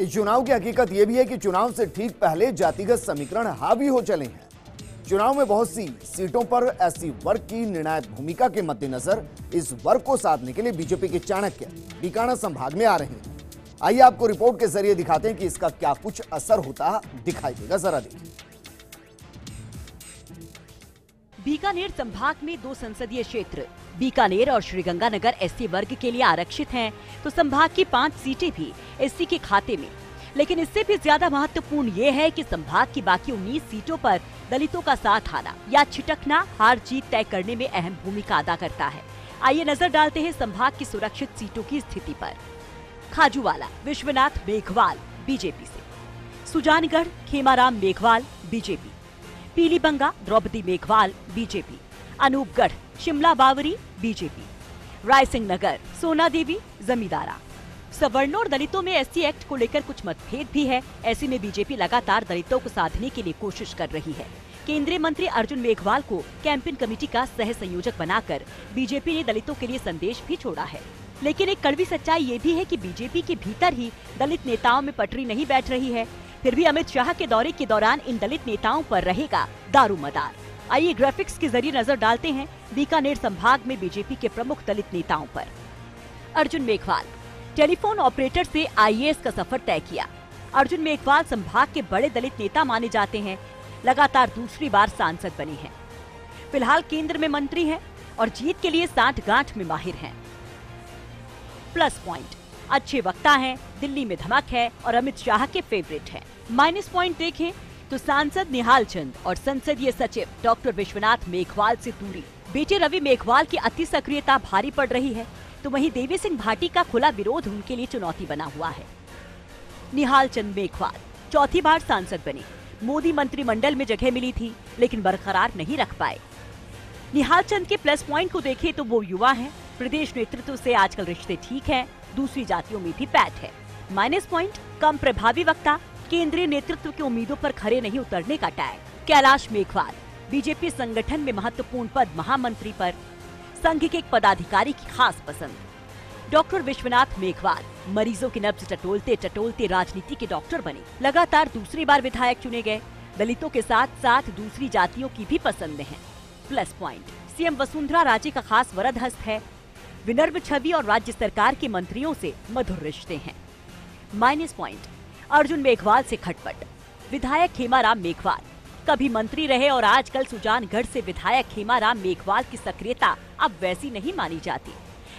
इस चुनाव की हकीकत यह भी है कि चुनाव से ठीक पहले जातिगत समीकरण हावी हो चले हैं। चुनाव में बहुत सी सीटों पर ऐसी वर्ग की निर्णायक भूमिका के मद्देनजर इस वर्ग को साधने के लिए बीजेपी के चाणक्य बीकाना संभाग में आ रहे हैं। आइए आपको रिपोर्ट के ज़रिए दिखाते हैं कि इसका क्या कुछ असर होता दिखाई देगा। जरा देखिए। बीकानेर संभाग में दो संसदीय क्षेत्र बीकानेर और श्रीगंगानगर एससी वर्ग के लिए आरक्षित हैं, तो संभाग की पाँच सीटें भी एससी के खाते में। लेकिन इससे भी ज़्यादा महत्वपूर्ण ये है कि संभाग की बाकी 19 सीटों पर दलितों का साथ आना या छिटकना हार जीत तय करने में अहम भूमिका अदा करता है। आइए नज़र डालते हैं संभाग की सुरक्षित सीटों की स्थिति पर। खाजूवाला विश्वनाथ मेघवाल बीजेपी से। Sujangarh Khemaram Meghwal BJP. Pilibanga Draupadi Meghwal BJP. Anupgarh Shimla Bawri BJP Raisinghnagar Sona Devi Zamindara. सवर्णों और दलितों में एससी एक्ट को लेकर कुछ मतभेद भी है। ऐसे में बीजेपी लगातार दलितों को साधने के लिए कोशिश कर रही है। केंद्रीय मंत्री अर्जुन मेघवाल को कैंपेन कमेटी का सह संयोजक बनाकर बीजेपी ने दलितों के लिए संदेश भी छोड़ा है। लेकिन एक कड़वी सच्चाई ये भी है कि बीजेपी के भीतर ही दलित नेताओं में पटरी नहीं बैठ रही है। फिर भी अमित शाह के दौरे के दौरान इन दलित नेताओं पर रहेगा दारू मदार आइए ग्राफिक्स के ज़रिए नज़र डालते हैं बीकानेर संभाग में बीजेपी के प्रमुख दलित नेताओं पर। अर्जुन मेघवाल, टेलीफोन ऑपरेटर से आईएएस का सफ़र तय किया। अर्जुन मेघवाल संभाग के बड़े दलित नेता माने जाते हैं। लगातार दूसरी बार सांसद बने हैं। फ़िलहाल केंद्र में मंत्री हैं और जीत के लिए साठ गांठ में माहिर हैं। प्लस पॉइंट अच्छे वक्ता हैं, दिल्ली में धमक है और अमित शाह के फेवरेट हैं। माइनस पॉइंट देखें तो सांसद निहाल चंद और संसदीय सचिव डॉक्टर विश्वनाथ मेघवाल से दूरी। बेटे रवि मेघवाल की अति सक्रियता भारी पड़ रही है तो वहीं देवी सिंह भाटी का खुला विरोध उनके लिए चुनौती बना हुआ है। निहाल चंद मेघवाल चौथी बार सांसद बने। मोदी मंत्रिमंडल में जगह मिली थी लेकिन बरकरार नहीं रख पाए। निहाल चंद के प्लस पॉइंट को देखें तो वो युवा हैं, प्रदेश नेतृत्व से आजकल रिश्ते ठीक हैं, दूसरी जातियों में भी पैट है। माइनस पॉइंट कम प्रभावी वक्ता केंद्रीय नेतृत्व की उम्मीदों पर खरे नहीं उतरने का टैग। कैलाश मेघवाल, बीजेपी संगठन में महत्वपूर्ण पद महामंत्री पर, संघ के एक पदाधिकारी की खास पसंद। डॉक्टर विश्वनाथ मेघवाल, मरीजों की नब्ज टटोलते टटोलते राजनीति के डॉक्टर बने, लगातार दूसरी बार विधायक चुने गए। दलितों के साथ साथ दूसरी जातियों की भी पसंद है। Plus point CM Vasundhara Raje का खास वरद हस्त है। विनर्भ छवि और राज्य सरकार के मंत्रियों से मधुर रिश्ते हैं। माइनस पॉइंट अर्जुन मेघवाल से खटपट। विधायक खेमाराम मेघवाल। कभी मंत्री रहे और आजकल सुजानगढ़ से विधायक खेमाराम मेघवाल की सक्रियता अब वैसी नहीं मानी जाती।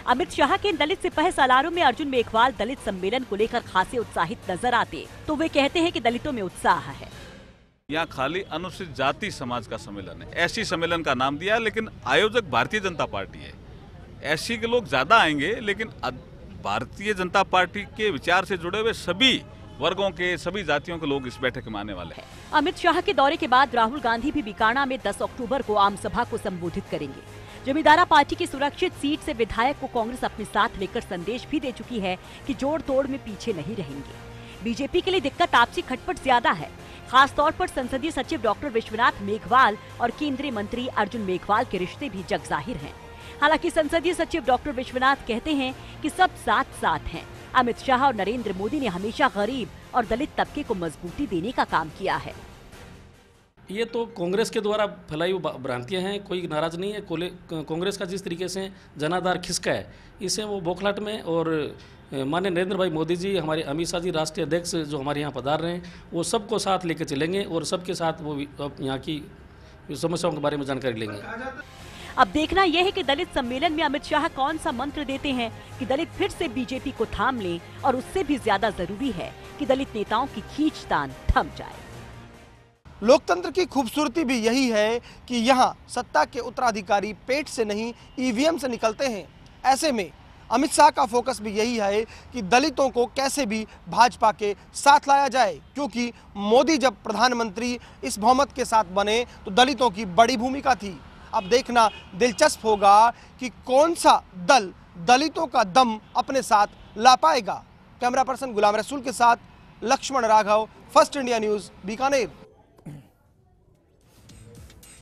अमित शाह के दलित सिपह सालारों में अर्जुन मेघवाल दलित सम्मेलन को लेकर खासे उत्साहित नज़र आते तो वे कहते हैं कि दलितों में उत्साह है। यहाँ खाली अनुसूचित जाति समाज का सम्मेलन है। ऐसी सम्मेलन का नाम दिया, लेकिन आयोजक भारतीय जनता पार्टी है। ऐसी के लोग ज़्यादा आएँगे, लेकिन भारतीय जनता पार्टी के विचार से जुड़े हुए सभी वर्गों के सभी जातियों के लोग इस बैठक में आने वाले हैं। अमित शाह के दौरे के बाद राहुल गांधी भी बीकाना में 10 अक्टूबर को आम सभा को संबोधित करेंगे। जमींदारा पार्टी की सुरक्षित सीट से विधायक को कांग्रेस अपने साथ लेकर संदेश भी दे चुकी है कि जोड़ तोड़ में पीछे नहीं रहेंगे। बीजेपी के लिए दिक्कत आपसी खटपट ज़्यादा है। खास तौर पर संसदीय सचिव डॉक्टर विश्वनाथ मेघवाल और केंद्रीय मंत्री अर्जुन मेघवाल के रिश्ते भी जग ज़ाहिर हैं। हालाँकि संसदीय सचिव डॉक्टर विश्वनाथ कहते हैं कि सब साथ साथ हैं। अमित शाह और नरेंद्र मोदी ने हमेशा गरीब और दलित तबके को मजबूती देने का काम किया है। ये तो कांग्रेस के द्वारा फैलाई भ्रांतियाँ हैं, कोई नाराज़ नहीं है। कांग्रेस का जिस तरीके से जनाधार खिसका है, इसे वो बोखलाट में और माननीय नरेंद्र भाई मोदी जी, हमारे अमित शाह जी, राष्ट्रीय अध्यक्ष जो हमारे यहाँ पधार रहे हैं, वो सबको साथ लेकर चलेंगे और सबके साथ वो यहाँ की समस्याओं के बारे में जानकारी लेंगे। अब देखना यह है कि दलित सम्मेलन में अमित शाह कौन सा मंत्र देते हैं कि दलित फिर से बीजेपी को थाम ले और उससे भी ज़्यादा ज़रूरी है कि दलित नेताओं की खींचतान थम जाए। लोकतंत्र की खूबसूरती भी यही है कि यहाँ सत्ता के उत्तराधिकारी पेट से नहीं, ईवीएम से निकलते हैं। ऐसे में अमित शाह का फोकस भी यही है कि दलितों को कैसे भी भाजपा के साथ लाया जाए, क्योंकि मोदी जब प्रधानमंत्री इस बहुमत के साथ बने तो दलितों की बड़ी भूमिका थी। अब देखना दिलचस्प होगा कि कौन सा दल दलितों का दम अपने साथ ला पाएगा कैमरा पर्सन गुलाम रसूल के साथ Laxman Raghav, first India news, Bikaner.